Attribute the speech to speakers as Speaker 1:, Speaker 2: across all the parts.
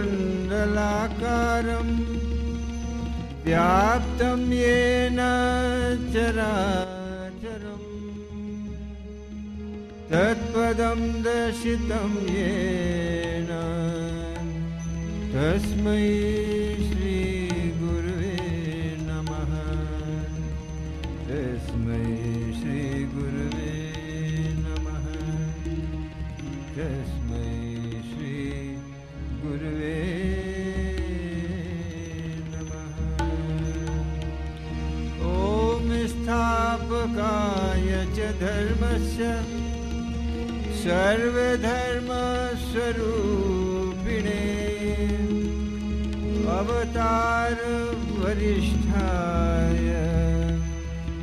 Speaker 1: अखण्डमण्डलाकारम् व्याप्तं येन चराचरम्। तत्पदं दर्शितं येन। तस्मै श्रीगुरुवे स्थापकाय च धर्मस्य सर्वधर्मस्वरूपिणे। अवतार वरिष्ठाय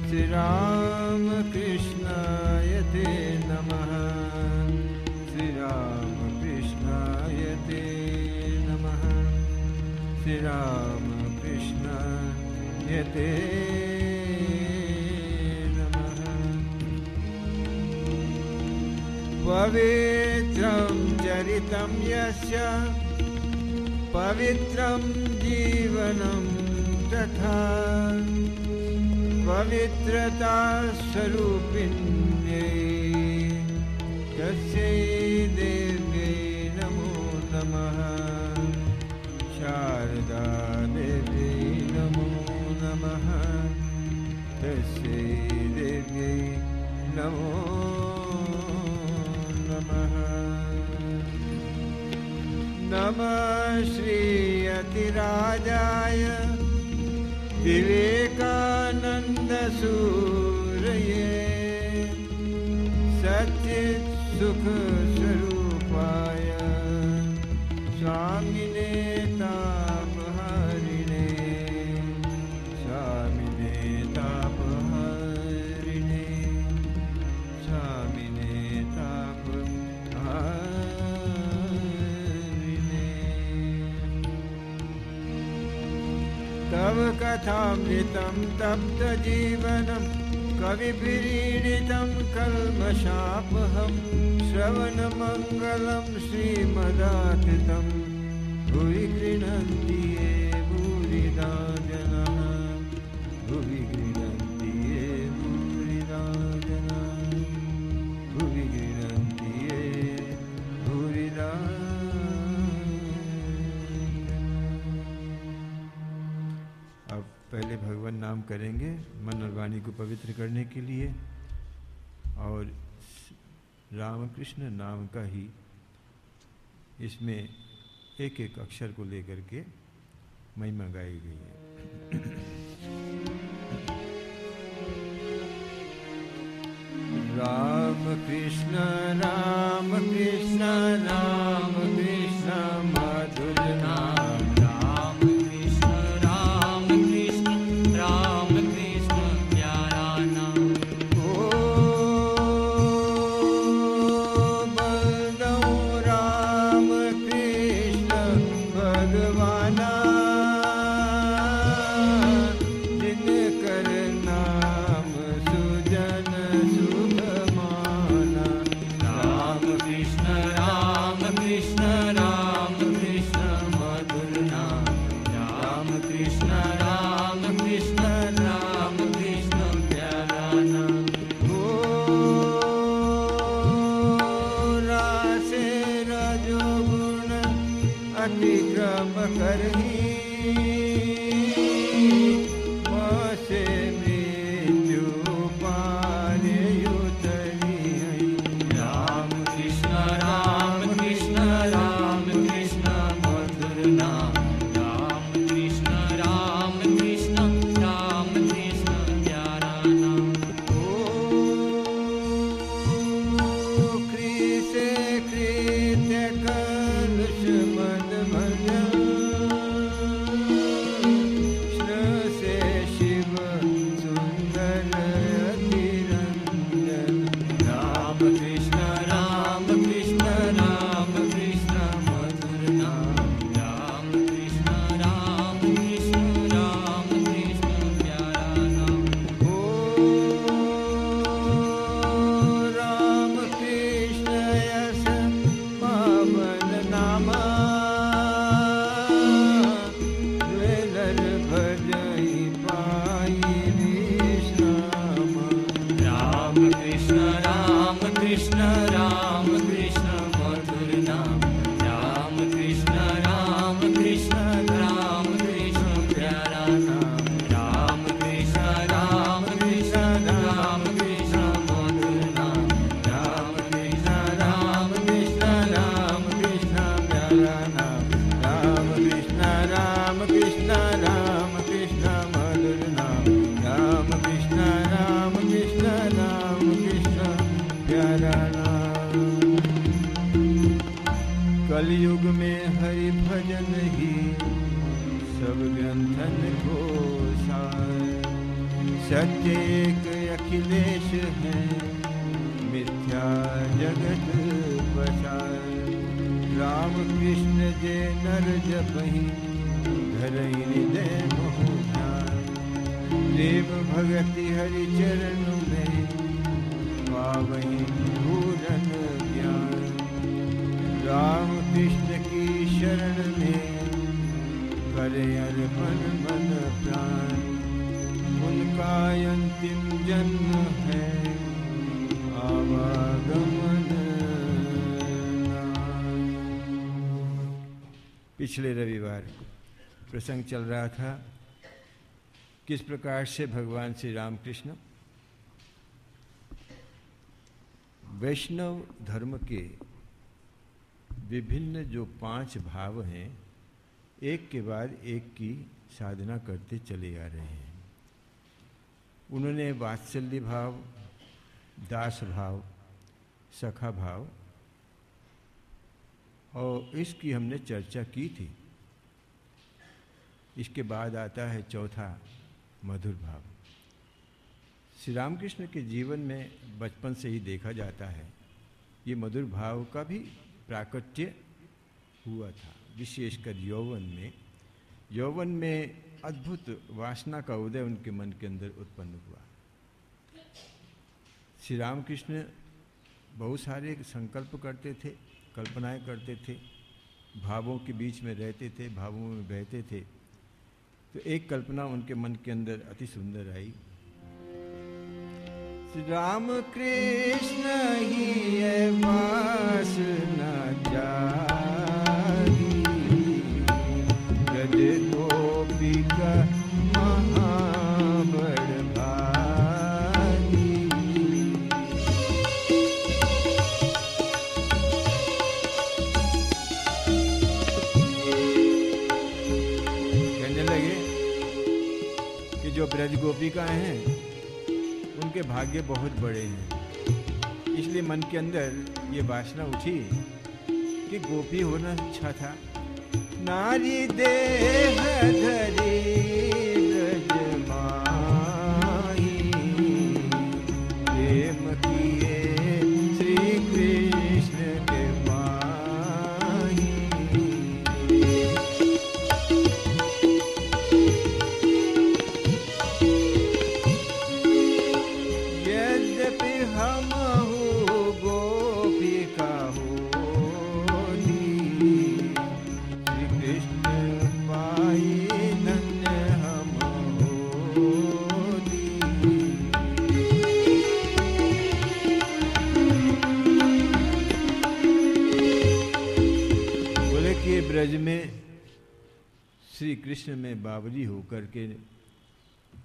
Speaker 1: श्रीरामकृष्णाय ते नमः। श्रीरामकृष्णाय ते नमः। श्रीरामकृष्णाय ते पवित्रं चरितं यस्य पवित्रं जीवनं तथा पवित्रता स्वरूपिण्यै तस्यै देव्यै नमो नमः। शारदा देव्यै नमो नमः। तस्यै देव्यै नमो नमः। नमः श्रीयतिराजाय विवेकानन्दसूरये सच्चित् सुखस्वरूपाय स्वामिने तव कथामृतं तप्तजीवनं कविभिरीडितं कल्मषापहं श्रवणमङ्गलं श्रीमदातितं भुवि गृह्णन्ति करेंगे मन और वाणी को पवित्र करने के लिए। और रामकृष्ण नाम का ही इसमें एक एक अक्षर को लेकर के महिमा गाई गई है। राम कृष्ण राम कृष्ण राम शरण में करे अर्पण मन प्राण। उनका अंतिम जन्म है आवागमन। पिछले रविवार प्रसंग चल रहा था। किस प्रकार से भगवान श्री रामकृष्ण वैष्णव धर्म के विभिन्न जो पाँच भाव हैं, एक के बाद एक की साधना करते चले आ रहे हैं। उन्होंने वात्सल्य भाव, दास भाव, सखा भाव, और इसकी हमने चर्चा की थी। इसके बाद आता है चौथा मधुर भाव। श्री रामकृष्ण के जीवन में बचपन से ही देखा जाता है, ये मधुर भाव का भी प्राकट्य हुआ था। विशेषकर यौवन में। यौवन में अद्भुत वासना का उदय उनके मन के अंदर उत्पन्न हुआ। श्री रामकृष्ण बहुत सारे संकल्प करते थे, कल्पनाएँ करते थे, भावों के बीच में रहते थे, भावों में बहते थे। तो एक कल्पना उनके मन के अंदर अति सुंदर आई। राम कृष्ण ही वास न जागी गज गोपिका लगे कि जो ब्रज गोपिकाएँ हैं उनके भाग्य बहुत बड़े हैं। इसलिए मन के अंदर ये वासना उठी कि गोपी होना अच्छा था। नारी देह धरी श्री कृष्ण में बावरी होकर के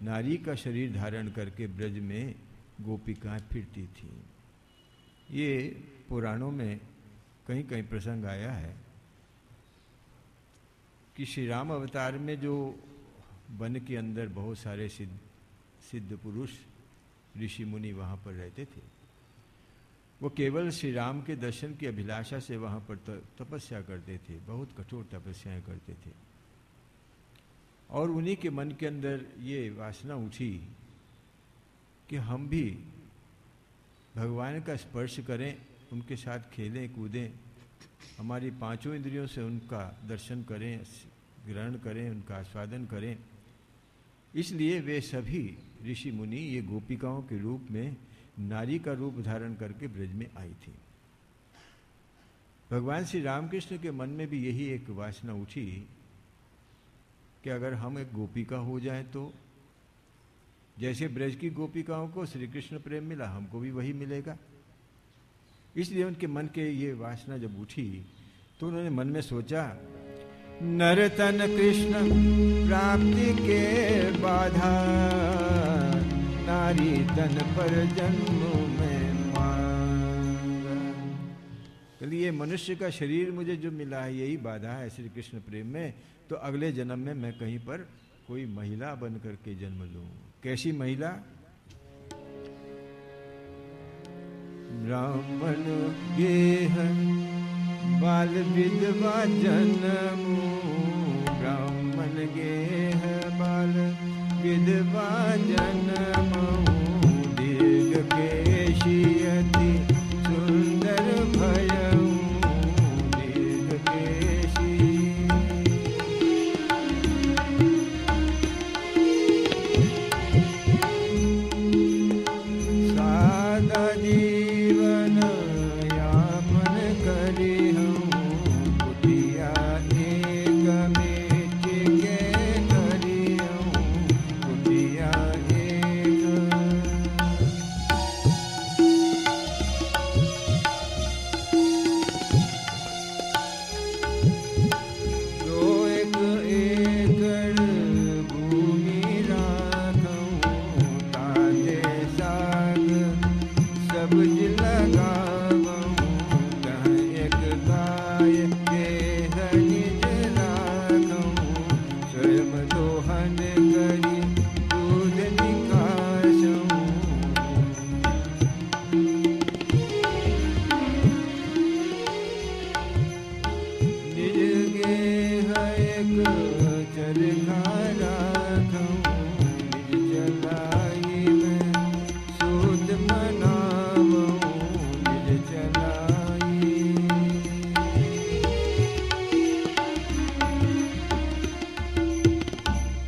Speaker 1: नारी का शरीर धारण करके ब्रज में गोपिकाएँ फिरती थी। ये पुराणों में कहीं कहीं प्रसंग आया है कि श्री राम अवतार में जो वन के अंदर बहुत सारे सिद्ध सिद्ध पुरुष ऋषि मुनि वहाँ पर रहते थे। वो केवल श्री राम के दर्शन की अभिलाषा से वहाँ पर तपस्या करते थे, बहुत कठोर तपस्याएँ करते थे। और उन्हीं के मन के अंदर ये वासना उठी कि हम भी भगवान का स्पर्श करें, उनके साथ खेलें, कूदें, हमारी पाँचों इंद्रियों से उनका दर्शन करें, ग्रहण करें, उनका आस्वादन करें। इसलिए वे सभी ऋषि मुनि ये गोपिकाओं के रूप में नारी का रूप धारण करके ब्रज में आई थी। भगवान श्री रामकृष्ण के मन में भी यही एक वासना उठी कि अगर हम एक गोपिका हो जाएँ तो? जैसे ब्रज की गोपिकाओं को श्री कृष्ण प्रेम मिला, हमको भी वही मिलेगा। इसलिए उनके मन के ये वासना जब उठी तो उन्होंने मन में सोचा, नरतन कृष्ण, प्राप्ति के बाधा, नारी तन पर जन्म चलिए मनुष्य का शरीर मुझे जो मिला है, यही बाधा है श्री कृष्ण प्रेम में। तो अगले जन्म में मैं कहीं पर कोई महिला बन करके जन्म लूँ। कैसी महिला? ब्राह्मण गेह बाल विधवा जन्मू। ब्राह्मण गेह बाल विधवा जन्मू। दीर्घ केशियति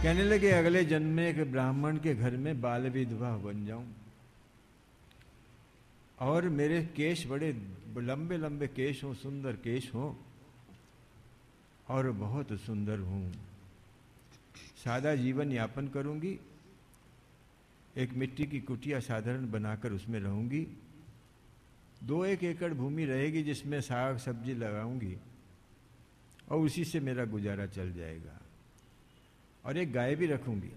Speaker 1: कहने लगे, अगले जन्म में एक ब्राह्मण के घर में बाल विधवा बन जाऊँ। और मेरे केश बड़े लंबे लंबे केश हों, सुंदर केश हों, और बहुत सुंदर हूँ। सादा जीवन यापन करूँगी एक मिट्टी की कुटिया साधारण बनाकर उसमें रहूँगी। दो एक एकड़ भूमि रहेगी जिसमें साग सब्ज़ी लगाऊँगी और उसी से मेरा गुजारा चल जाएगा। और एक गाय भी रखूँगी।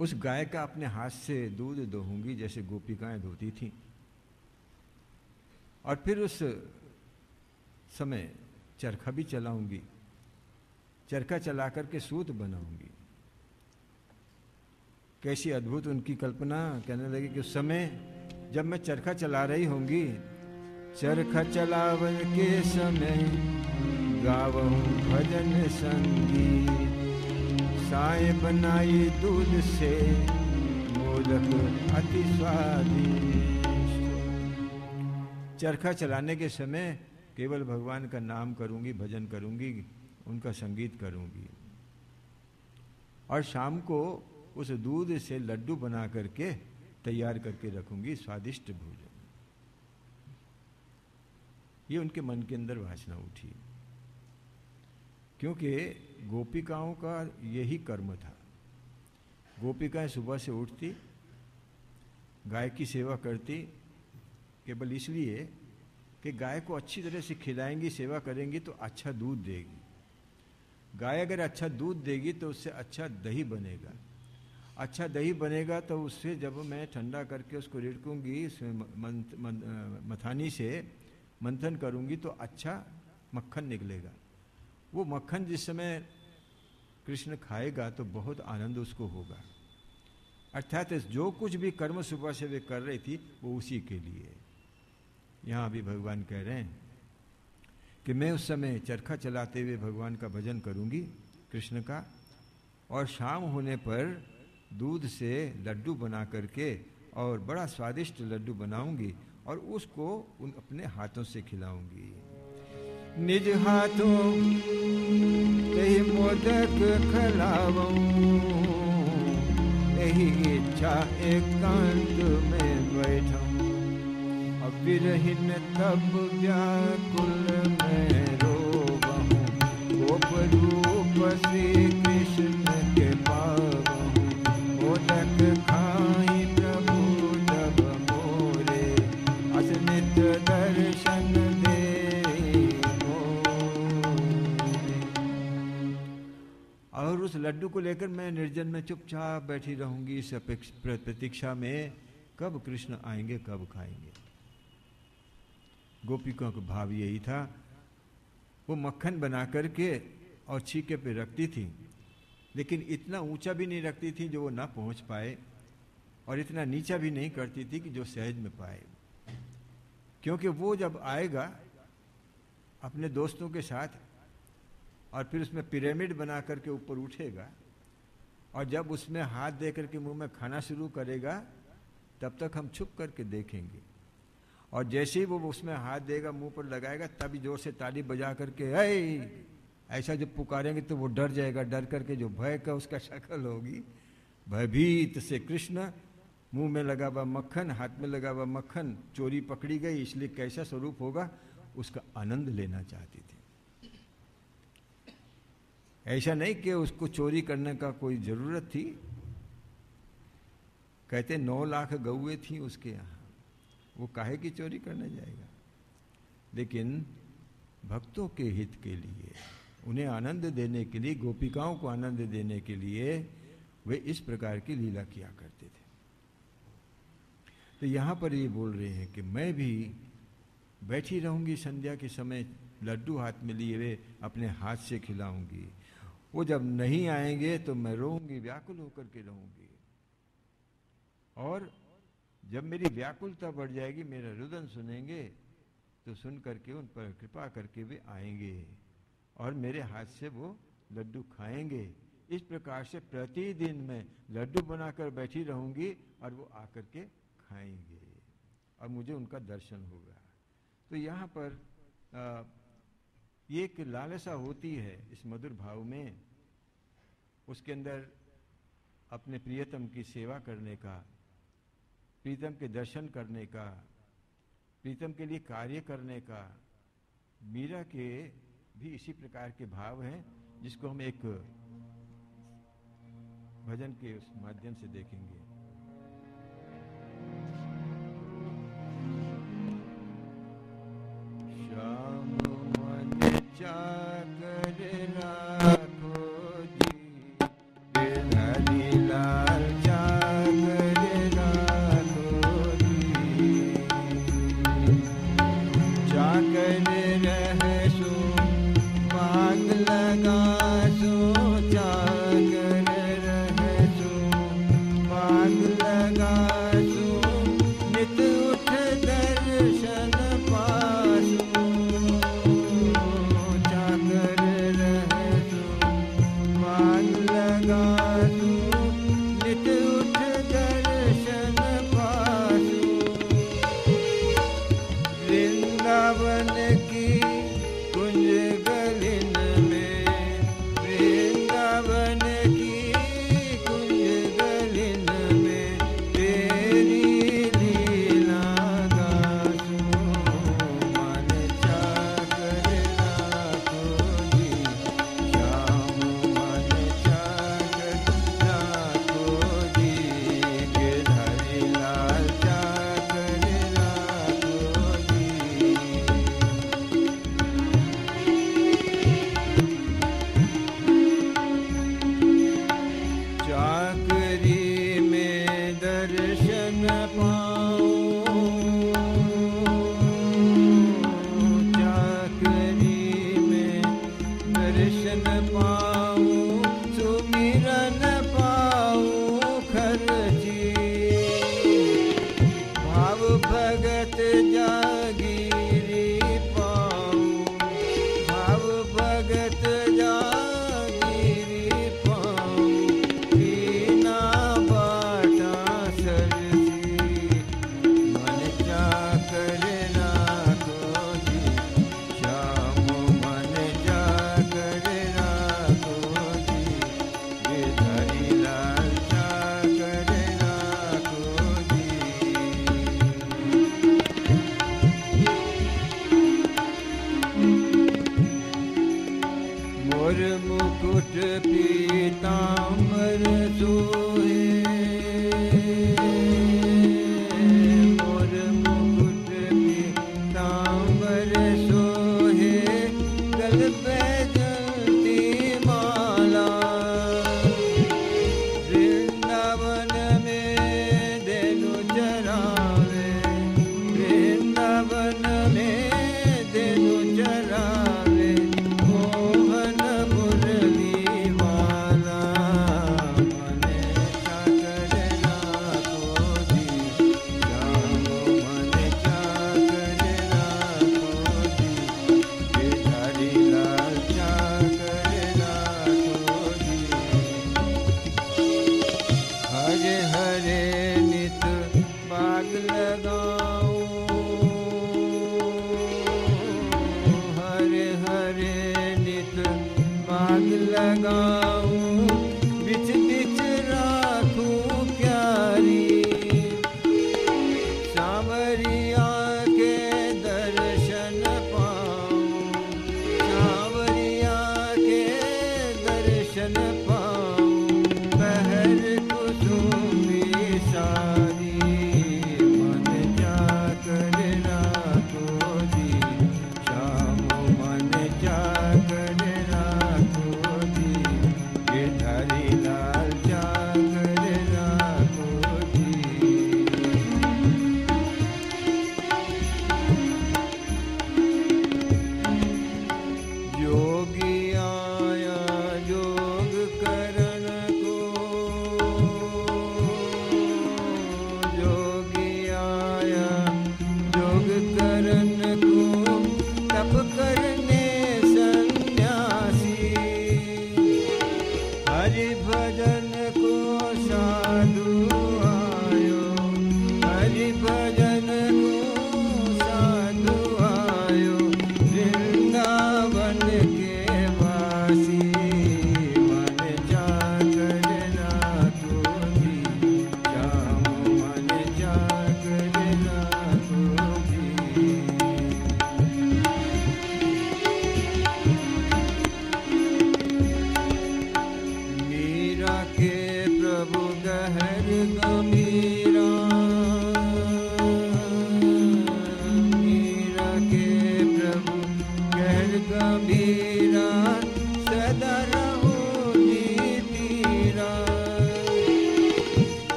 Speaker 1: उस गाय का अपने हाथ से दूध दोहूँगी, जैसे गोपिकाएँ धोती थीं। और फिर उस समय चरखा भी चलाऊँगी। चरखा चला करके सूत बनाऊँगी। कैसी अद्भुत उनकी कल्पना। कहने लगी कि उस समय जब मैं चरखा चला रही होंगी, चरखा चलावन के समय गावहूं भजन संगीत। साय बनाई दूध से मोदक अति स्वादिष्ट। चरखा चलाने के समय केवल भगवान का नाम करूँगी, भजन करूँगी, उनका संगीत करूँगी। और शाम को उस दूध से लड्डू बना करके तैयार करके रखूँगी, स्वादिष्ट भोजन। ये उनके मन के अंदर वासना उठी। क्योंकि गोपिकाओं का यही कर्म था। गोपिकाएँ सुबह से उठती, गाय की सेवा करती, केवल इसलिए कि गाय को अच्छी तरह से खिलाएँगी, सेवा करेंगी तो अच्छा दूध देगी। गाय अगर अच्छा दूध देगी तो उससे अच्छा दही बनेगा। अच्छा दही बनेगा तो उससे जब मैं ठंडा करके उसको रिड़कूँगी उसमें मंथ, मंथ, मथानी से मंथन करूँगी तो अच्छा मक्खन निकलेगा। वो मक्खन जिस समय कृष्ण खाएगा तो बहुत आनंद उसको होगा। अर्थात जो कुछ भी कर्म सुबह से वे कर रही थी वो उसी के लिए। यहाँ भी भगवान कह रहे हैं कि मैं उस समय चरखा चलाते हुए भगवान का भजन करूँगी कृष्ण का और शाम होने पर दूध से लड्डू बना करके और बड़ा स्वादिष्ट लड्डू बनाऊँगी और उसको उन अपने हाथों से खिलाऊँगी। निज हाथों यही मोदक यही इच्छा एकांत में बैठूं। अब विरहीन तब व्याकुल में रोबहूं गोप रूप श्री कृष्ण उस लड्डू को लेकर मैं निर्जन में चुपचाप बैठी रहूँगी इस प्रतीक्षा में। कब कृष्ण आएँगे, कब खाएँगे? गोपिकों का भाव यही था। वो मक्खन बना करके और छीके पे रखती थी, लेकिन इतना ऊँचा भी नहीं रखती थी जो वो ना पहुँच पाए और इतना नीचा भी नहीं करती थी कि जो सहज में पाए। क्योंकि वो जब आएगा, अपने दोस्तों के साथ और फिर उसमें पिरामिड बना करके ऊपर उठेगा और जब उसमें हाथ दे करके मुँह में खाना शुरू करेगा, तब तक हम छुप करके देखेंगे। और जैसे ही वो उसमें हाथ देगा, मुँह पर लगाएगा तभी ज़ोर से ताली बजा करके, ऐ, ऐसा जब पुकारेंगे तो वो डर जाएगा, डर करके जो भय का उसका शक्ल होगी, भयभीत से कृष्ण, मुँह में लगा हुआ मक्खन, हाथ में लगा हुआ मक्खन चोरी पकड़ी गई, इसलिए कैसा स्वरूप होगा, उसका आनंद लेना चाहती थी। ऐसा नहीं कि उसको चोरी करने का कोई ज़रूरत थी। कहते नौ लाख गौए थी उसके यहाँ। वो काहे की चोरी करने जाएगा? लेकिन भक्तों के हित के लिए, उन्हें आनंद देने के लिए, गोपिकाओं को आनंद देने के लिए वे इस प्रकार की लीला किया करते थे। तो यहाँ पर ये बोल रहे हैं कि मैं भी बैठी रहूँगी, संध्या के समय लड्डू हाथ में लिए हुए अपने हाथ से खिलाऊँगी। वो जब नहीं आएँगे तो मैं रोऊँगी व्याकुल होकर के रहूँगी। और जब मेरी व्याकुलता बढ़ जाएगी मेरा रुदन सुनेंगे तो सुन करके उन पर कृपा करके वे आएँगे और मेरे हाथ से वो लड्डू खाएँगे। इस प्रकार से प्रतिदिन मैं लड्डू बनाकर बैठी रहूँगी और वो आकर के खाएँगे। और मुझे उनका दर्शन होगा। तो यहाँ पर आ, ये एक लालसा होती है इस मधुर भाव में। उसके अंदर अपने प्रियतम की सेवा करने का, प्रीतम के दर्शन करने का, प्रीतम के लिए कार्य करने का, मीरा के भी इसी प्रकार के भाव हैं, जिसको हम एक भजन के उस माध्यम से देखेंगे। श्याम मन चाकर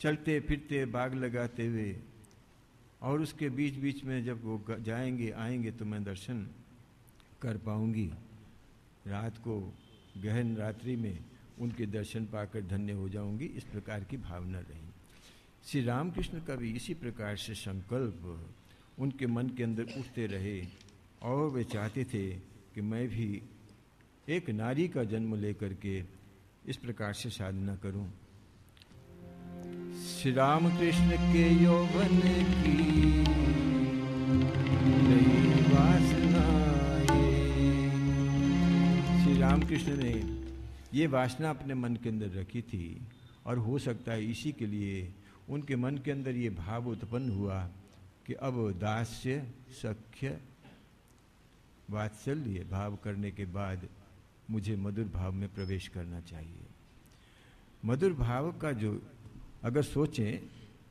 Speaker 1: चलते फिरते, बाग लगाते हुए, और उसके बीच बीच में जब वो जाएँगे, आएँगे तो मैं दर्शन कर पाऊँगी। रात को गहन रात्रि में उनके दर्शन पाकर धन्य हो जाऊँगी। इस प्रकार की भावना रही। श्री रामकृष्ण का भी इसी प्रकार से संकल्प उनके मन के अंदर उठते रहे, और वे चाहते थे कि मैं भी एक नारी का जन्म लेकर के इस प्रकार से साधना करूँ। श्री राम कृष्ण के यौवन की। श्री रामकृष्ण ने ये वासना अपने मन के अंदर रखी थी और हो सकता है इसी के लिए उनके मन के अंदर ये भाव उत्पन्न हुआ कि अब दास्य, सख्य, वात्सल्य भाव करने के बाद मुझे मधुर भाव में प्रवेश करना चाहिए मधुर भाव का जो अगर सोचें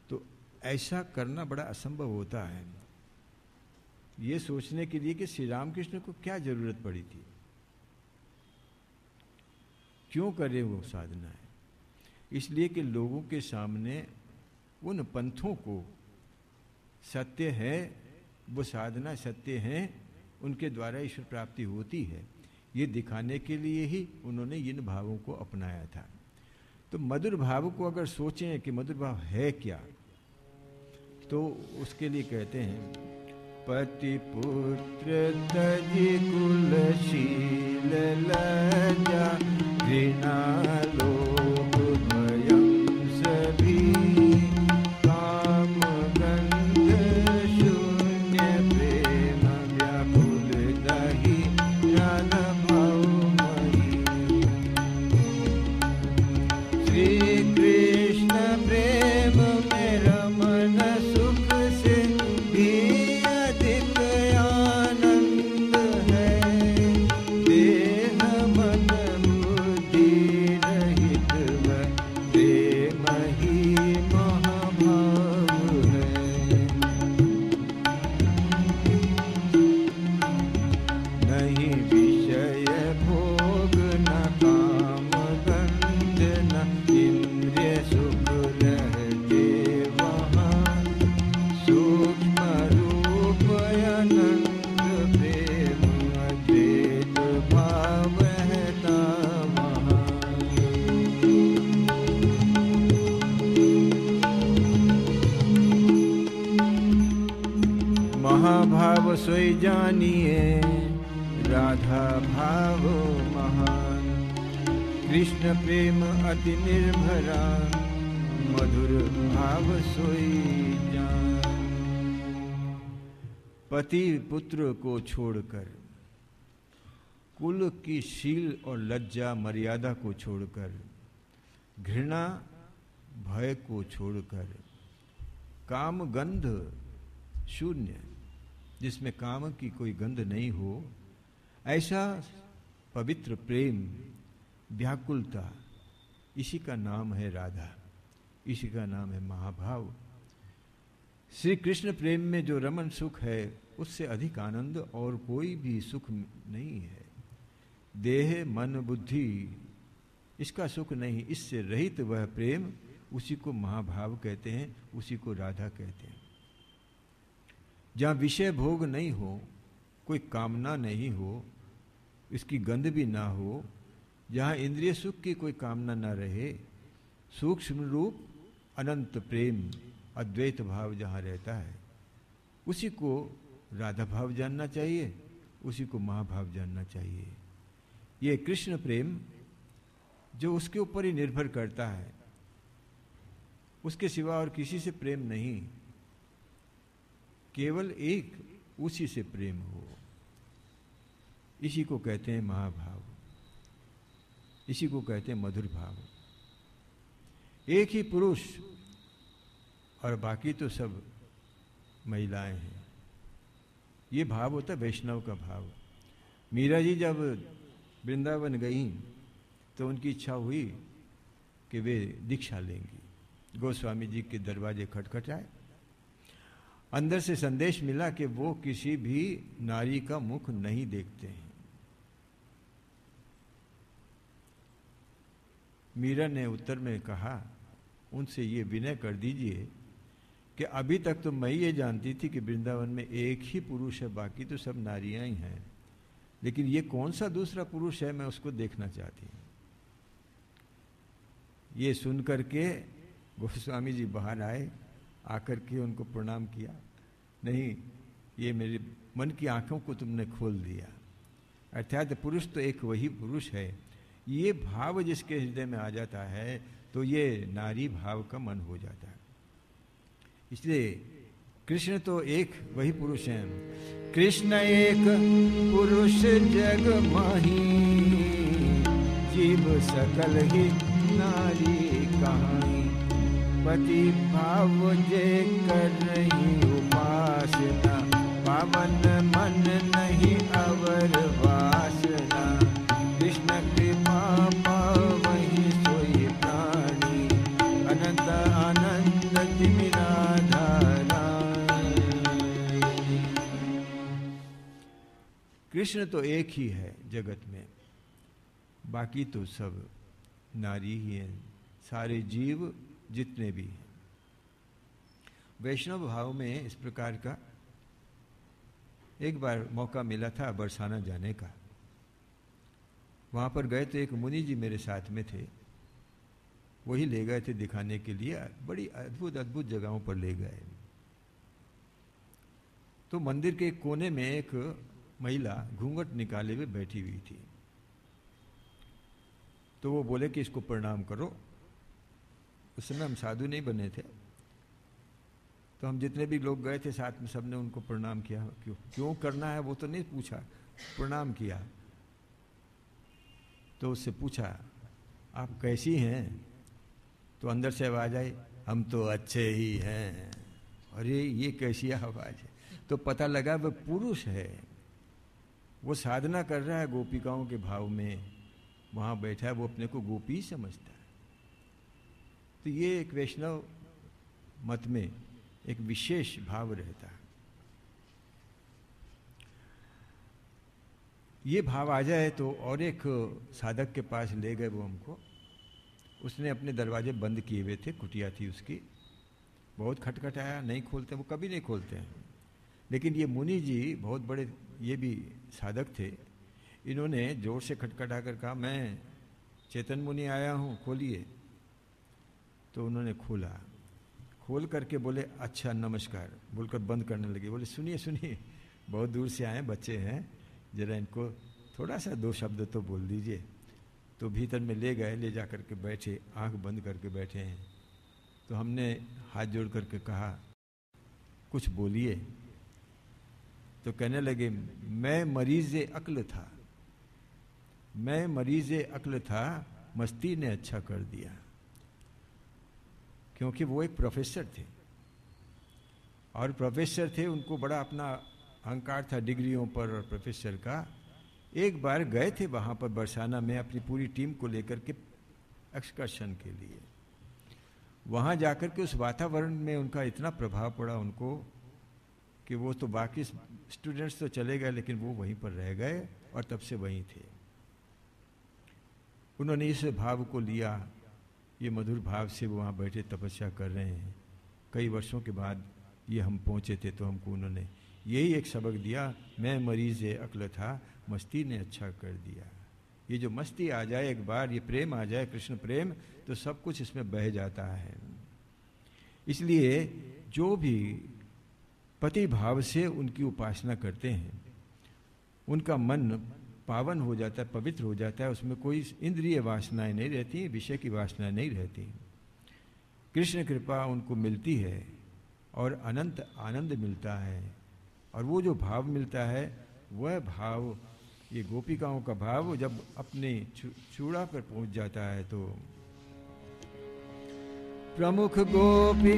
Speaker 1: तो ऐसा करना बड़ा असंभव होता है। ये सोचने के लिए कि श्री रामकृष्ण को क्या ज़रूरत पड़ी थी। क्यों करे वो साधना है इसलिए कि लोगों के सामने उन पंथों को सत्य है, वो साधना सत्य है, उनके द्वारा ईश्वर प्राप्ति होती है। ये दिखाने के लिए ही उन्होंने इन भावों को अपनाया था। तो मधुर भाव को अगर सोचें कि मधुर भाव है क्या तो उसके लिए कहते हैं, पति पुत्र तजि कुलशील लो प्रेम अति निर्भरा, मधुर भाव सोई जान। पति पुत्र को छोड़कर, कुल की शील और लज्जा मर्यादा को छोड़कर, घृणा, भय को छोड़कर काम गंध शून्य, जिसमें काम की कोई गंध नहीं हो, ऐसा पवित्र प्रेम व्याकुलता इसी का नाम है राधा। इसी का नाम है महाभाव। श्री कृष्ण प्रेम में जो रमन सुख है, उससे अधिक आनंद और कोई भी सुख नहीं है। देह, मन, बुद्धि, इसका सुख नहीं, इससे रहित वह प्रेम, उसी को महाभाव कहते हैं, उसी को राधा कहते हैं। जहाँ विषय भोग नहीं हो, कोई कामना नहीं हो, इसकी गंध भी ना हो जहाँ इंद्रिय सुख की कोई कामना ना रहे, सूक्ष्म रूप अनंत प्रेम, अद्वैत भाव जहाँ रहता है, उसी को राधा भाव जानना चाहिए, उसी को महाभाव जानना चाहिए। ये कृष्ण प्रेम जो उसके ऊपर ही निर्भर करता है, उसके सिवा और किसी से प्रेम नहीं, केवल एक उसी से प्रेम हो। इसी को कहते हैं महाभाव। इसी को कहते हैं मधुर भाव। एक ही पुरुष और बाकी तो सब महिलाएँ हैं। ये भाव होता है वैष्णव का भाव। मीरा जी जब वृंदावन गई तो उनकी इच्छा हुई कि वे दीक्षा लेंगी। गोस्वामी जी के दरवाजे खटखटाए। अंदर से संदेश मिला कि वो किसी भी नारी का मुख नहीं देखते हैं। मीरा ने उत्तर में कहा, उनसे ये विनय कर दीजिए कि अभी तक तो मैं ये जानती थी कि वृंदावन में एक ही पुरुष है, बाकी तो सब नारियाँ ही हैं। लेकिन ये कौन सा दूसरा पुरुष है, मैं उसको देखना चाहती हूँ। ये सुन करके गोस्वामी जी बाहर आए, आकर के उनको प्रणाम किया। नहीं, ये मेरे मन की आँखों को तुमने खोल दिया। अर्थात पुरुष तो एक वही पुरुष है ये भाव जिसके हृदय में आ जाता है तो ये नारी भाव का मन हो जाता है। इसलिए कृष्ण तो एक वही पुरुष हैं। कृष्ण एक पुरुष जग माही, जीव सकल ही नारी कहानी। पति भाव जे कर रही उपासना, पावन मन नहीं अवर कृष्ण तो एक ही है जगत में। बाकी तो सब नारी ही हैं, सारे जीव जितने भी हैं। वैष्णव भाव में इस प्रकार का एक बार मौका मिला था बरसाना जाने का। वहाँ पर गए तो एक मुनि जी मेरे साथ में थे। वही ले गए थे दिखाने के लिए। बड़ी अद्भुत अद्भुत जगहों पर ले गए। तो मंदिर के कोने में एक महिला घूंघट निकाले हुए बैठी हुई थी। तो वो बोले कि इसको प्रणाम करो। उस समय हम साधु नहीं बने थे। तो हम जितने भी लोग गए थे साथ में सबने उनको प्रणाम किया। क्यों? क्यों करना है वो तो नहीं पूछा। प्रणाम किया। तो उससे पूछा, आप कैसी हैं? तो अंदर से आवाज़ आई, हम तो अच्छे ही हैं। अरे, ये कैसी आवाज़ है? तो पता लगा वह पुरुष है। वो साधना कर रहा है गोपिकाओं के भाव में। वहाँ बैठा है, वो अपने को गोपी समझता है। तो ये एक वैष्णव मत में एक विशेष भाव रहता है। ये भाव आ जाए तो और एक साधक के पास ले गए वो हमको। उसने अपने दरवाजे बंद किए हुए थे, कुटिया थी उसकी। बहुत खटखटाया, नहीं खोलते, वो कभी नहीं खोलते हैं। लेकिन ये मुनि जी बहुत बड़े ये भी साधक थे। इन्होंने ज़ोर से खटखटा कर कहा, मैं चेतन मुनि आया हूँ, खोलिए। तो उन्होंने खोला। खोल करके बोले अच्छा नमस्कार। बोलकर बंद करने लगे। बोले, सुनिए सुनिए, बहुत दूर से आए बच्चे हैं। जरा इनको थोड़ा सा दो शब्द तो बोल दीजिए। तो भीतर में ले गए, ले जा करके बैठे, आँख बंद करके बैठे हैं। तो हमने हाथ जोड़ करके कहा, कुछ बोलिए। तो कहने लगे, मैं मरीज़ अक्ल था। मैं मरीज़ अक्ल था, मस्ती ने अच्छा कर दिया। क्योंकि वो एक प्रोफेसर थे। और प्रोफेसर थे, उनको बड़ा अपना अहंकार था डिग्रियों पर और प्रोफेसर का। एक बार गए थे वहाँ पर बरसाना में अपनी पूरी टीम को लेकर के एक्सकर्शन के लिए। वहाँ जाकर के उस वातावरण में उनका इतना प्रभाव पड़ा उनको कि वो तो बाकी स्टूडेंट्स तो चले गए, लेकिन वो वहीं पर रह गए और तब से वहीं थे। उन्होंने इस भाव को लिया, ये मधुर भाव से वो वहाँ बैठे तपस्या कर रहे हैं। कई वर्षों के बाद ये हम पहुँचे थे तो हमको उन्होंने यही एक सबक दिया, मैं मरीज़ अकल था, मस्ती ने अच्छा कर दिया। ये जो मस्ती आ जाए एक बार, ये प्रेम आ जाए, कृष्ण प्रेम तो सब कुछ इसमें बह जाता है। इसलिए जो भी पति भाव से उनकी उपासना करते हैं। उनका मन पावन हो जाता है, पवित्र हो जाता है, उसमें कोई इंद्रिय वासनाएँ नहीं रहती, विषय की वासनाएँ नहीं रहती। कृष्ण कृपा उनको मिलती है और अनंत आनंद मिलता है और वो जो भाव मिलता है, वह भाव, ये गोपिकाओं का भाव जब अपने चूड़ा पर पहुँच जाता है तो प्रमुख गोपी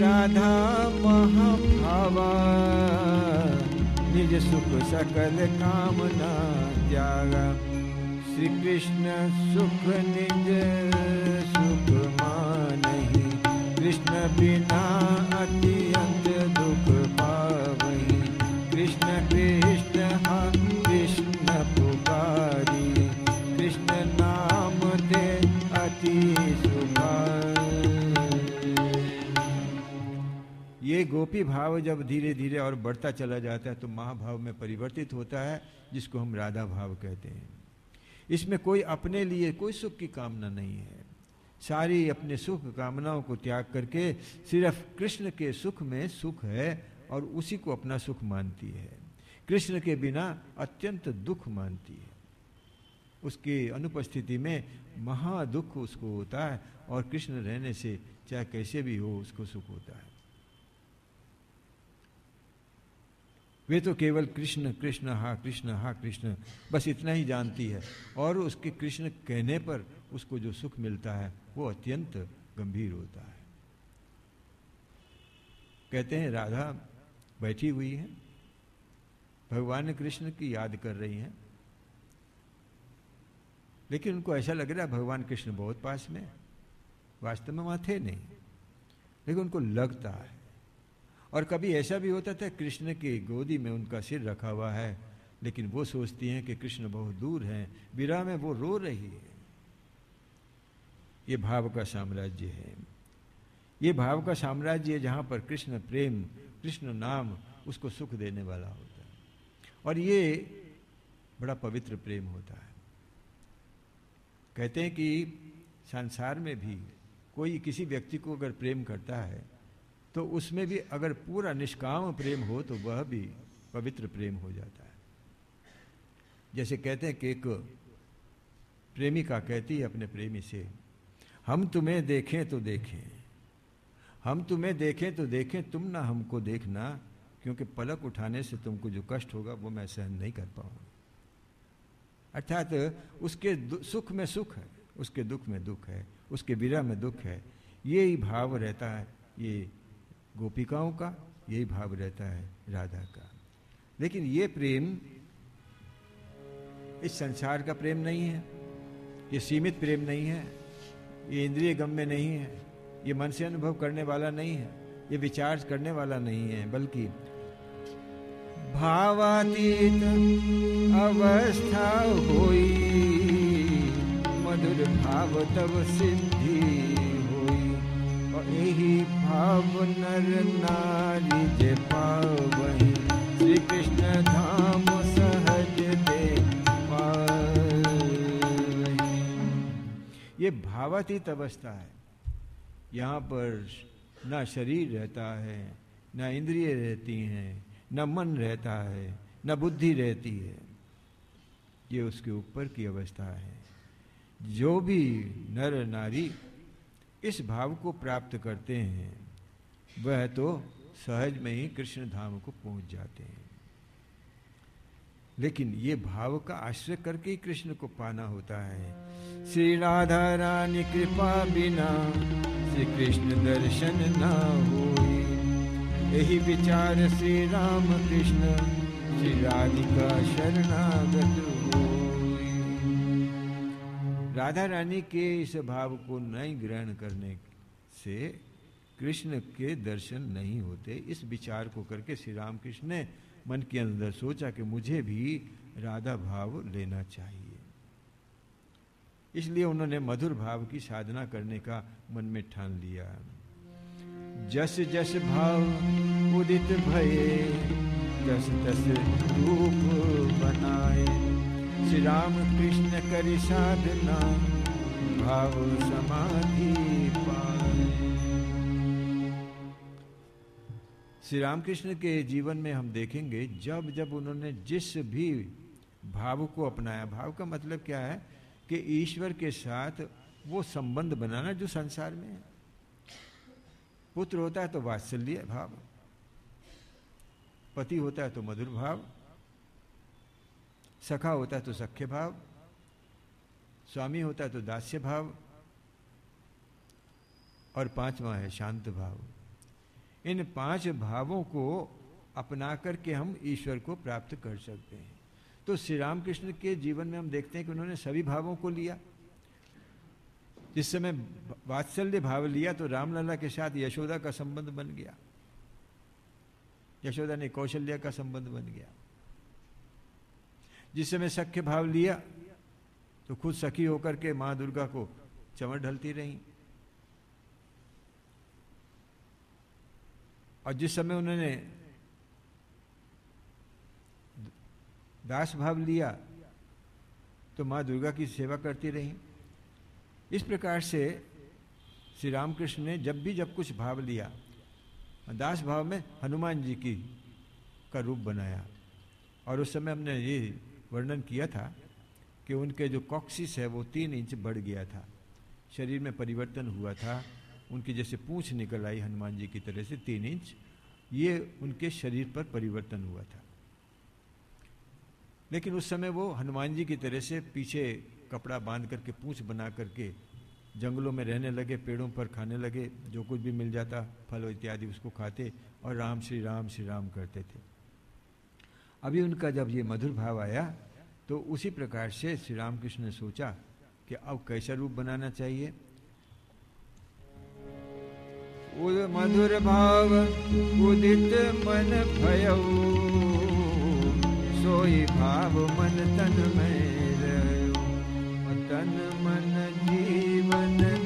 Speaker 1: राधा महाभावा। निज सुख सकल कामना त्यागा। श्री कृष्ण सुख निज सुख मान कृष्ण बिना अत्यंत गोपी भाव जब धीरे धीरे और बढ़ता चला जाता है तो महाभाव में परिवर्तित होता है, जिसको हम राधा भाव कहते हैं। इसमें कोई अपने लिए कोई सुख की कामना नहीं है। सारी अपने सुख कामनाओं को त्याग करके सिर्फ़ कृष्ण के सुख में सुख है और उसी को अपना सुख मानती है। कृष्ण के बिना अत्यंत दुख मानती है। उसकी अनुपस्थिति में महादुख उसको होता है और कृष्ण रहने से चाहे कैसे भी हो, उसको सुख होता है। वे तो केवल कृष्ण कृष्ण, हा कृष्ण हा, कृष्ण, बस इतना ही जानती है। और उसके कृष्ण कहने पर उसको जो सुख मिलता है, वो अत्यंत गंभीर होता है। कहते हैं, राधा बैठी हुई है, भगवान कृष्ण की याद कर रही हैं। लेकिन उनको ऐसा लग रहा है, भगवान कृष्ण बहुत पास में वास्तव में वहाँ थे नहीं। लेकिन उनको लगता है। और कभी ऐसा भी होता था कृष्ण की गोदी में उनका सिर रखा हुआ है, लेकिन वो सोचती हैं कि कृष्ण बहुत दूर हैं विरा में वो रो रही है। ये भाव का साम्राज्य है। ये भाव का साम्राज्य है जहाँ पर कृष्ण प्रेम, कृष्ण नाम, उसको सुख देने वाला होता है। और ये बड़ा पवित्र प्रेम होता है। कहते हैं कि संसार में भी कोई किसी व्यक्ति को अगर प्रेम करता है तो उसमें भी अगर पूरा निष्काम प्रेम हो तो वह भी पवित्र प्रेम हो जाता है। जैसे कहते हैं कि एक प्रेमिका कहती है अपने प्रेमी से, हम तुम्हें देखें तो देखें, हम तुम्हें देखें तो देखें, तुम ना हमको देखना, क्योंकि पलक उठाने से तुमको जो कष्ट होगा वो मैं सहन नहीं कर पाऊँगा। अर्थात तो उसके सुख में सुख है, उसके दुख में दुख है, उसके विरह में दुख है, ये ही भाव रहता है, ये गोपिकाओं का यही भाव रहता है राधा का। लेकिन ये प्रेम, इस संसार का प्रेम नहीं है, ये सीमित प्रेम नहीं है, ये इंद्रिय गम में नहीं है, ये मन से अनुभव करने वाला नहीं है, ये विचार करने वाला नहीं है, बल्कि भावातीत अवस्था हुई, मधुर भाव तब सिद्धि यही भाव नर नारी जे पावही। श्री कृष्ण धाम सहज दे ये भावातीत अवस्था है। यहाँ पर ना शरीर रहता है, ना इंद्रिय रहती हैं, न मन रहता है, न बुद्धि रहती है। ये उसके ऊपर की अवस्था है। जो भी नर नारी इस भाव को प्राप्त करते हैं, वह तो सहज में ही कृष्ण धाम को पहुँच जाते हैं। लेकिन ये भाव का आश्रय करके ही कृष्ण को पाना होता है। श्री राधा रानी कृपा बिना श्री कृष्ण दर्शन ना हो यही विचार श्री राम कृष्ण, श्री राधिका शरणागत हो राधा रानी के इस भाव को नहीं ग्रहण करने से कृष्ण के दर्शन नहीं होते। इस विचार को करके श्री राम कृष्ण ने मन के अंदर सोचा कि मुझे भी राधा भाव लेना चाहिए। इसलिए उन्होंने मधुर भाव की साधना करने का मन में ठान लिया। जस जस भाव उदित भये, जस तस रूप बनाए। श्री राम कृष्ण करी साधना, भाव समाधि पाए श्री रामकृष्ण के जीवन में हम देखेंगे, जब जब उन्होंने जिस भी भाव को अपनाया, भाव का मतलब क्या है कि ईश्वर के साथ वो संबंध बनाना जो संसार में है। पुत्र होता है तो वात्सल्य भाव, पति होता है तो मधुर भाव सखा होता है तो सख्य भाव, स्वामी होता है तो दास्य भाव और पांचवा है शांत भाव। इन पाँच भावों को अपना करके हम ईश्वर को प्राप्त कर सकते हैं। तो श्री रामकृष्ण के जीवन में हम देखते हैं कि उन्होंने सभी भावों को लिया। जिस समय वात्सल्य भाव लिया तो रामलला के साथ यशोदा का संबंध बन गया। यशोदा ने कौशल्या का संबंध बन गया। जिस समय सख्य भाव लिया तो खुद सखी होकर के माँ दुर्गा को चमर ढलती रही। और जिस समय उन्होंने दास भाव लिया तो माँ दुर्गा की सेवा करती रही। इस प्रकार से श्री रामकृष्ण ने जब भी जब कुछ भाव लिया, दास भाव में हनुमान जी की का रूप बनाया। और उस समय हमने ये वर्णन किया था कि उनके जो कॉक्सिस है वो तीन इंच बढ़ गया था। शरीर में परिवर्तन हुआ था। उनकी जैसे पूछ निकल आई हनुमान जी की तरह से तीन इंच ये उनके शरीर पर परिवर्तन हुआ था। लेकिन उस समय वो हनुमान जी की तरह से पीछे कपड़ा बाँध करके, पूछ बना करके जंगलों में रहने लगे, पेड़ों पर खाने लगे, जो कुछ भी मिल जाता, फल इत्यादि उसको खाते और राम, श्री राम श्री राम करते थे। अभी उनका जब ये मधुर भाव आया तो उसी प्रकार से श्री रामकृष्ण ने सोचा कि अब कैसा रूप बनाना चाहिए। मधुर भाव उदित मन भय, सोई भाव मन तन में तन मन जीवन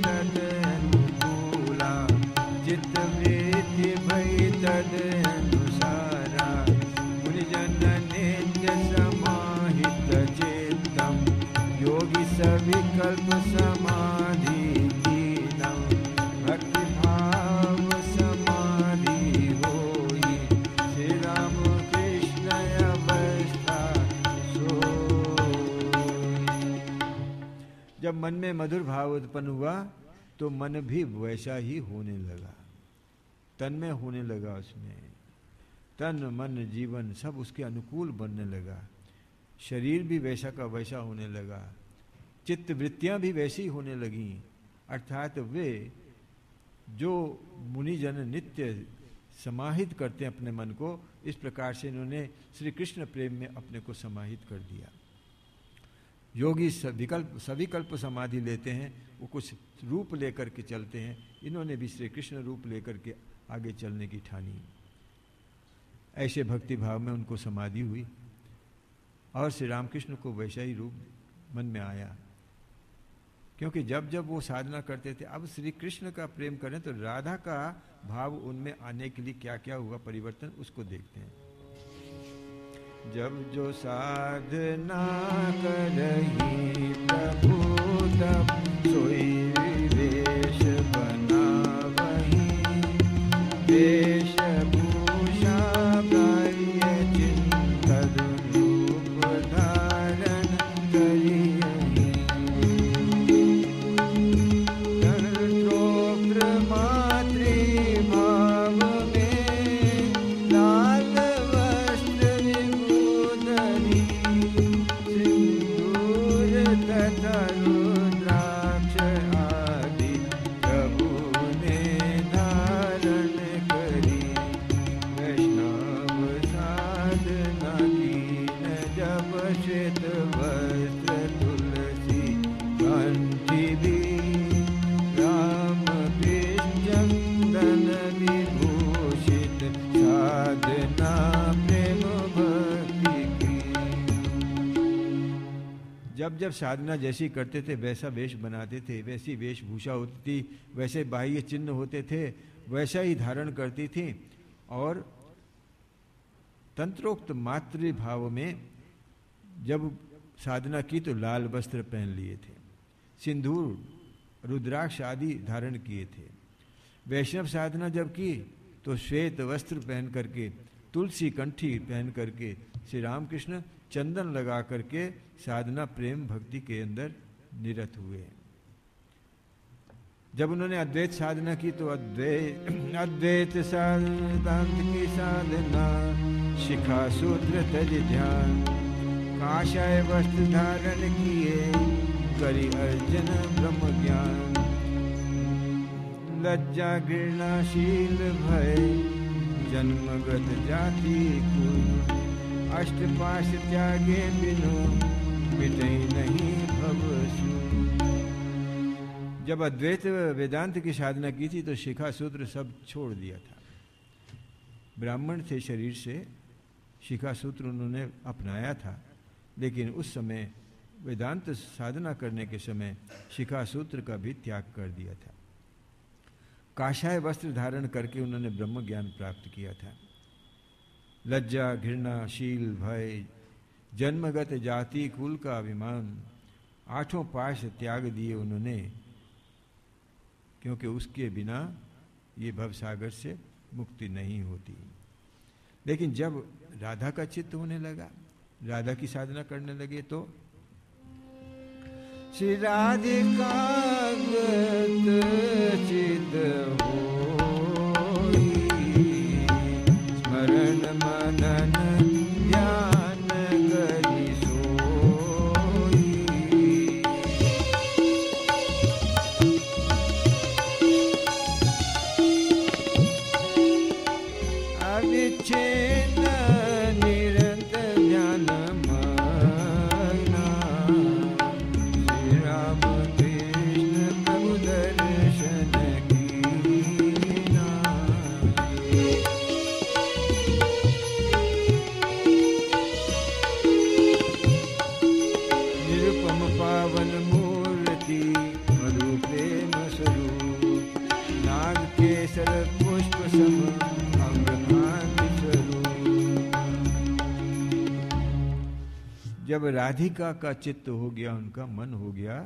Speaker 1: जब मन में मधुर भाव उत्पन्न हुआ तो मन भी वैसा ही होने लगा। तन में होने लगा उसमें। तन, मन, जीवन सब उसके अनुकूल बनने लगा। शरीर भी वैसा का वैसा होने लगा। चित्त वृत्तियाँ भी वैसी होने लगी। अर्थात वे जो मुनिजन नित्य समाहित करते हैं अपने मन को, इस प्रकार से इन्होंने श्री कृष्ण प्रेम में अपने को समाहित कर दिया। योगी विकल्प सविकल्प समाधि लेते हैं, वो कुछ रूप लेकर के चलते हैं। इन्होंने भी श्री कृष्ण रूप लेकर के आगे चलने की ठानी। ऐसे भक्ति भाव में उनको समाधि हुई और श्री रामकृष्ण को वैसा ही रूप मन में आया। क्योंकि जब जब वो साधना करते थे, अब श्री कृष्ण का प्रेम करें तो राधा का भाव उनमें आने के लिए क्या क्या हुआ परिवर्तन, उसको देखते हैं। जब जो साधना कर बना वही। वेशभूषा जब जब साधना जैसी करते थे, वैसा वेश बनाते थे, वैसी वेशभूषा होती थी, वैसे बाह्य चिन्ह होते थे, वैसा ही धारण करती थी। और तंत्रोक्त मातृभाव में जब साधना की तो लाल वस्त्र पहन लिए थे, सिंदूर, रुद्राक्ष आदि धारण किए थे। वैष्णव साधना जब की तो श्वेत वस्त्र पहन करके, तुलसी कंठी पहन करके श्री रामकृष्ण चंदन लगा करके साधना, प्रेम, भक्ति के अंदर निरत हुए। जब उन्होंने अद्वैत साधना की तो अद्वैत अद्वैत की साधना, शिखा सूत्र तज ध्यान, काशाय वस्त्र धारण किए, करी अर्जन ब्रह्म ज्ञान। लज्जा घृणाशील भय, जन्मगत जाति कुल अष्टपाश त्यागे बिनु मिटे नहीं भवसु। जब अद्वैत वेदांत की साधना की थी तो शिखा सूत्र सब छोड़ दिया था। ब्राह्मण थे शरीर से, शिखा सूत्र उन्होंने अपनाया था। लेकिन उस समय वेदांत साधना करने के समय शिखा सूत्र का भी त्याग कर दिया था। काशाय वस्त्र धारण करके उन्होंने ब्रह्म ज्ञान प्राप्त किया था। लज्जा घृणा शील भय जन्मगत जाति कुल का अभिमान आठों पाश त्याग दिए उन्होंने क्योंकि उसके बिना ये भवसागर से मुक्ति नहीं होती। लेकिन जब राधा का चित्त होने लगा राधा की साधना करने लगे तो श्री राधिका चित होई, स्मरण मनन ध्यान करि जब राधिका का चित्त हो गया, उनका मन हो गया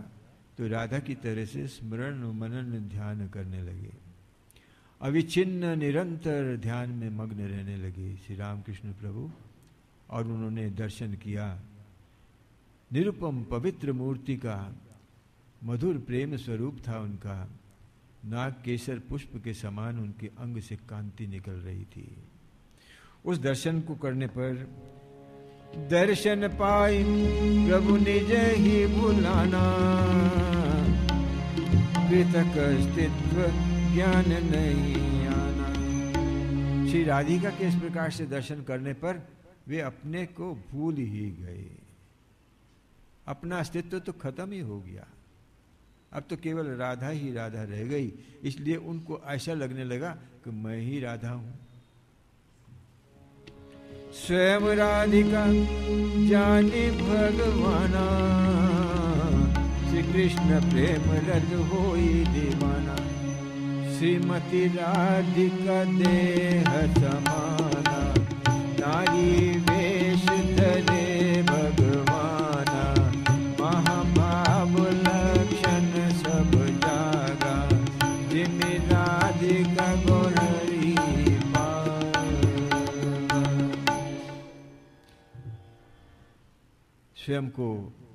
Speaker 1: तो राधा की तरह से स्मरण मनन ध्यान करने लगे। अविच्छिन्न, निरंतर ध्यान में मग्न रहने लगे श्री रामकृष्ण प्रभु और उन्होंने दर्शन किया। निरुपम पवित्र मूर्ति का मधुर प्रेम स्वरूप था उनका। नाग केसर पुष्प के समान उनके अंग से कांति निकल रही थी। उस दर्शन को करने पर दर्शन पाई प्रभु निज ही बुलाना। पृथक अस्तित्व ज्ञान नहीं आना। श्री राधिका के इस प्रकार से दर्शन करने पर वे अपने को भूल ही गए। अपना अस्तित्व तो खत्म ही हो गया। अब तो केवल राधा ही राधा रह गई, इसलिए उनको ऐसा लगने लगा कि मैं ही राधा हूँ। स्वयं राधिका जाने भगवाना। श्री कृष्ण प्रेम रद हो दीवाना। श्रीमती राधिका देह समाना। स्वयं को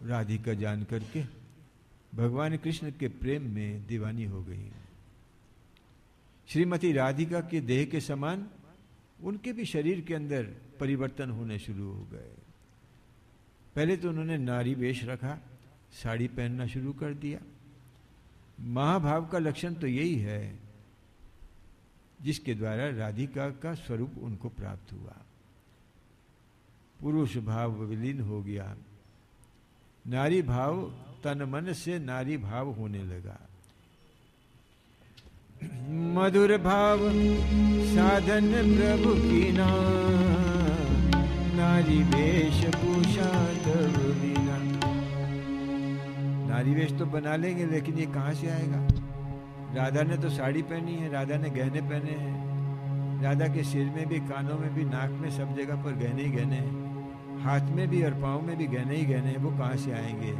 Speaker 1: राधिका जान करके भगवान कृष्ण के प्रेम में दीवानी हो गई। श्रीमती राधिका के देह के समान उनके भी शरीर के अंदर परिवर्तन होने शुरू हो गए। पहले तो उन्होंने नारी वेश रखा, साड़ी पहनना शुरू कर दिया। महाभाव का लक्षण तो यही है जिसके द्वारा राधिका का स्वरूप उनको प्राप्त हुआ। पुरुष भाव विलीन हो गया। नारी भाव तन मन से नारी भाव होने लगा। मधुर भाव, साधन प्रभु की ना नारी वेश नारी वेश तो बना लेंगे, लेकिन ये कहाँ से आएगा? राधा ने तो साड़ी पहनी है, राधा ने गहने पहने हैं। राधा के सिर में भी, कानों में भी, नाक में सब जगह पर गहने ही गहने हैं। हाथ में भी और पाँव में भी गहने ही गहने वो कहाँ से आएँगे?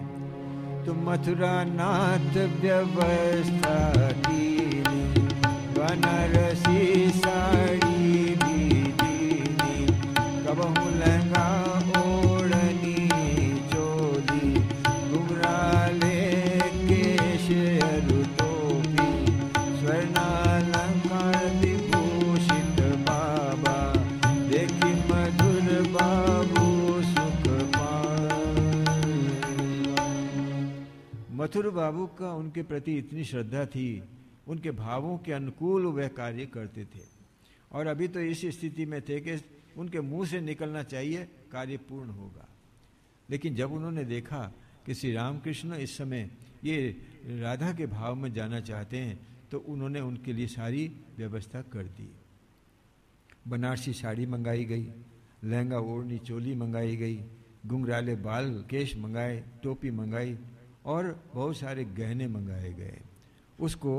Speaker 1: तो मथुरा नाथ व्यवस्था की बनारसी साड़ी भी दीनी। कबहू मथुर बाबू का उनके प्रति इतनी श्रद्धा थी, उनके भावों के अनुकूल वह कार्य करते थे। और अभी तो इस स्थिति में थे कि उनके मुँह से निकलना चाहिए, कार्य पूर्ण होगा। लेकिन जब उन्होंने देखा कि श्री रामकृष्ण इस समय ये राधा के भाव में जाना चाहते हैं तो उन्होंने उनके लिए सारी व्यवस्था कर दी। बनारसी साड़ी मंगाई गई, लहंगा ओढ़नी चोली मंगाई गई, घुंघराले बाल केश मंगाए, टोपी मंगाई और बहुत सारे गहने मंगाए गए। उसको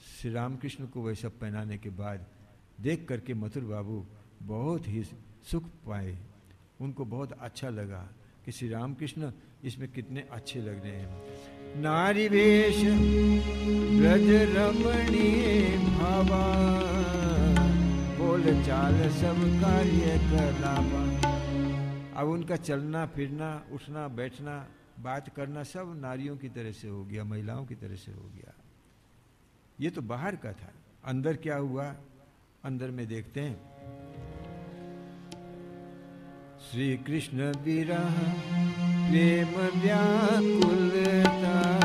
Speaker 1: श्री रामकृष्ण को वह सब पहनाने के बाद देख करके मथुर बाबू बहुत ही सुख पाए। उनको बहुत अच्छा लगा कि श्री रामकृष्ण इसमें कितने अच्छे लग रहे हैं। नारी वेश, ब्रज रमणीय भावा, बोल चाल सब कार्य कलावा अब उनका चलना, फिरना, उठना, बैठना बात करना सब नारियों की तरह से हो गया, महिलाओं की तरह से हो गया। ये तो बाहर का था। अंदर क्या हुआ? अंदर में देखते हैं। श्री कृष्ण विरह, प्रेम व्याकुलता।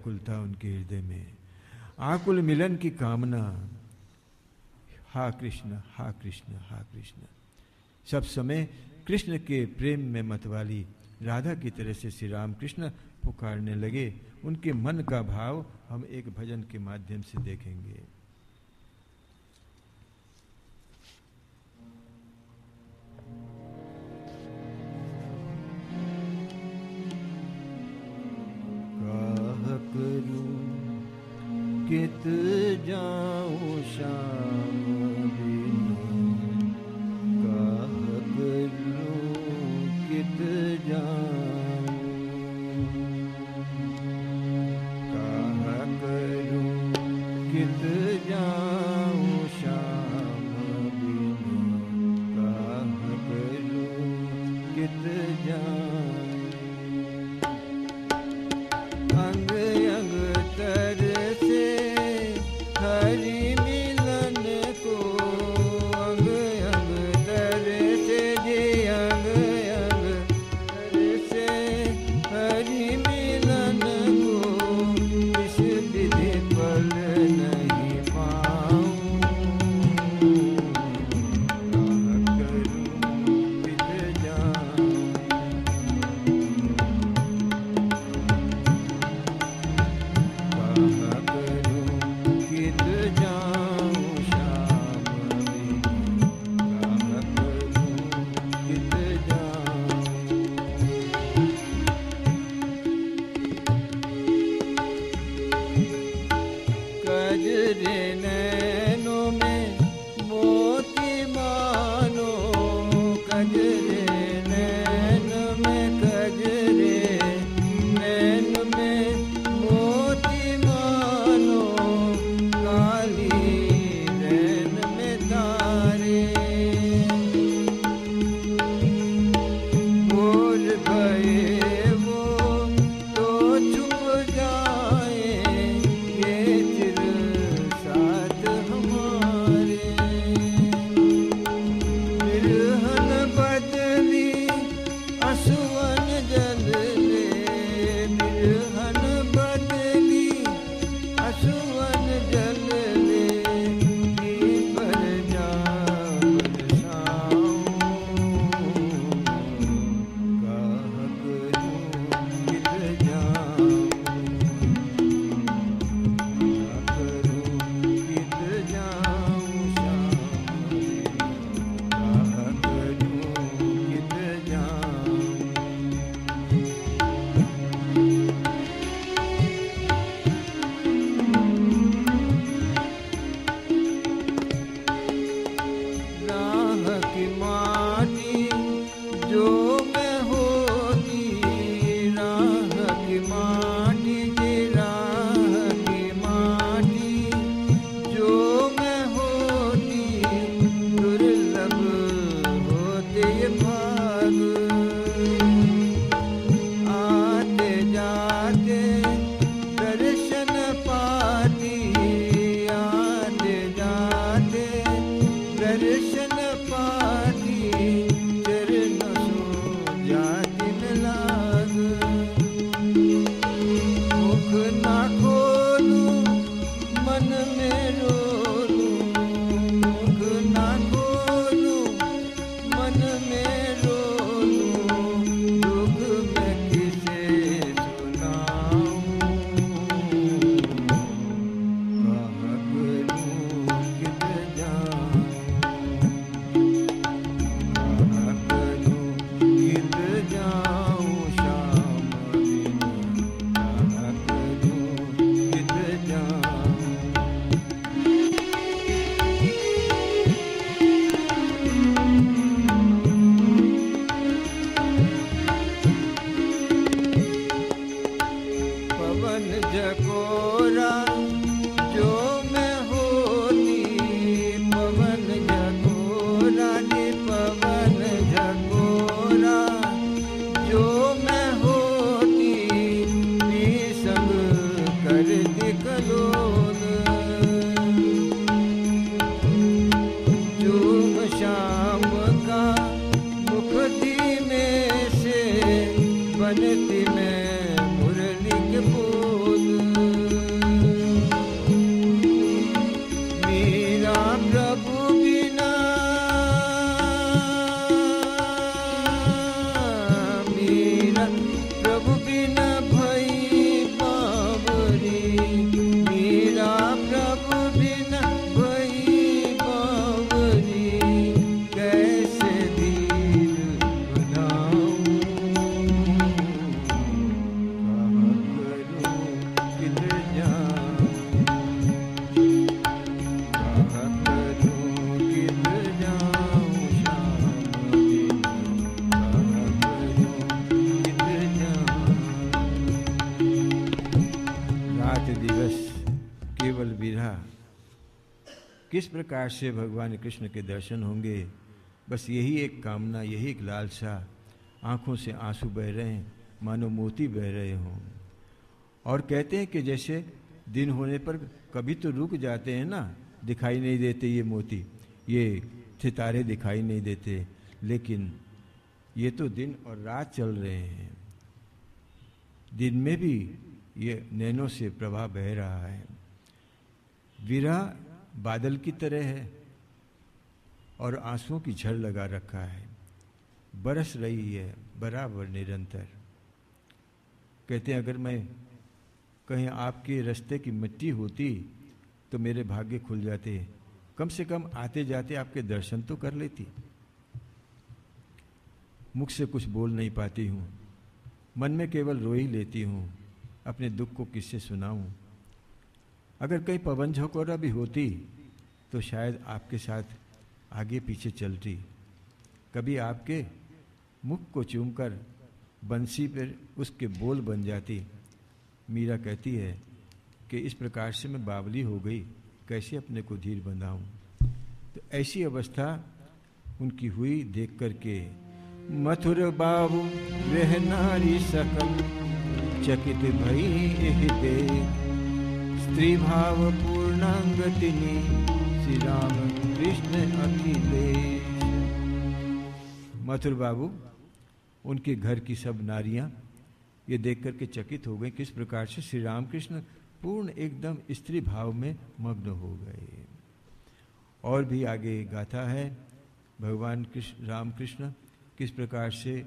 Speaker 1: व्याकुलता उनके हृदय में। आकुल मिलन की कामना, हा कृष्ण हा कृष्ण हा कृष्ण। सब समय कृष्ण के प्रेम में मतवाली राधा की तरह से श्री राम कृष्ण पुकारने लगे। उनके मन का भाव हम एक भजन के माध्यम से देखेंगे। प्रकार से भगवान कृष्ण के दर्शन होंगे। बस यही एक कामना, यही एक लालसा। आँखों से आँसू बह रहे हैं, मानो मोती बह रहे हों। और कहते हैं कि जैसे दिन होने पर कभी तो रुक जाते हैं ना, दिखाई नहीं देते ये मोती, ये सितारे दिखाई नहीं देते। लेकिन ये तो दिन और रात चल रहे हैं। दिन में भी ये नैनों से प्रवाह बह रहा है। विरह बादल की तरह है और आंसुओं की झड़ लगा रखा है। बरस रही है, बराबर निरंतर। कहते हैं, अगर मैं कहीं आपके रास्ते की मिट्टी होती तो मेरे भाग्य खुल जाते। कम से कम आते जाते आपके दर्शन तो कर लेती। मुख से कुछ बोल नहीं पाती हूँ। मन में केवल रो ही लेती हूँ। अपने दुख को किससे सुनाऊं? अगर कहीं पवन झकोरा भी होती तो शायद आपके साथ आगे पीछे चलती। कभी आपके मुख को चूमकर बंसी पर उसके बोल बन जाती। मीरा कहती है कि इस प्रकार से मैं बावली हो गई, कैसे अपने को धीर बंधाऊं? तो ऐसी अवस्था उनकी हुई देख करके, मथुर बाबू, वह नारी सकल, चकित भई दे श्री राम कृष्ण मथुर बाबू, उनके घर की सब नारियाँ ये देख करके चकित हो गए किस प्रकार से श्री रामकृष्ण पूर्ण एकदम स्त्री भाव में मग्न हो गए। और भी आगे गाथा है, भगवान कृष्ण, रामकृष्ण किस प्रकार से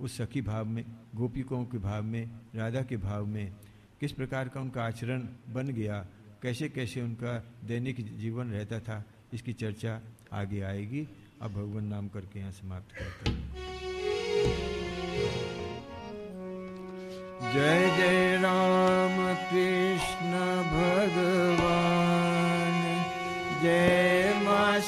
Speaker 1: उस सखी भाव में, गोपिकों के भाव में, राधा के भाव में किस प्रकार का उनका आचरण बन गया कैसे कैसे उनका दैनिक जीवन रहता था, इसकी चर्चा आगे आएगी। अब भगवान नाम करके यहाँ समाप्त करते हैं। जय जय राम कृष्ण भगवान। जय माँ